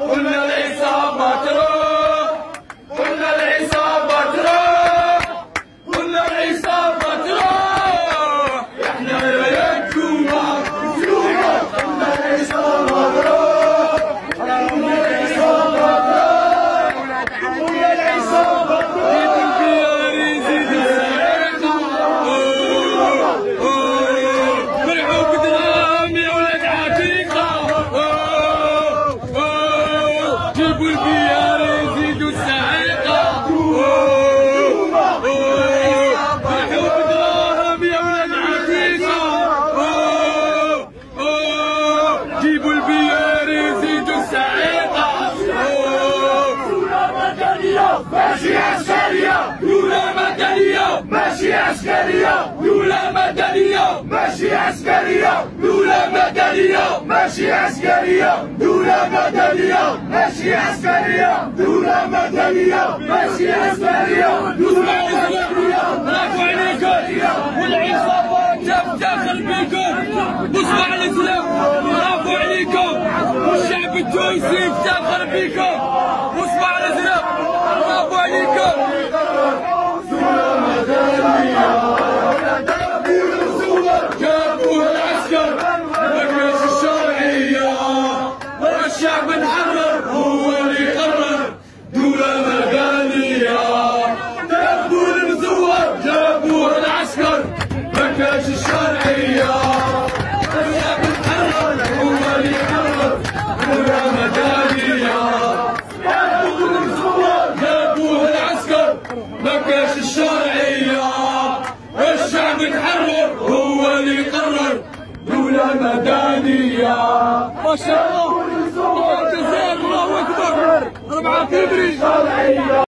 Unna le عسكرية دولة مدنية. ماشي عسكرية دولة مدنية. ماشي عسكرية دولة مدنية. ماشي عسكرية دولة مدنية. ماشي عسكرية دولة مدنية. برافو عليكم والعصابة تفتخر بكم واسمع الاسلام برافو عليكم والشعب التونسي يفتخر بكم واسمع الاسلام دولة مدنية ما شاء الله. الله أكبر. 4 فبراير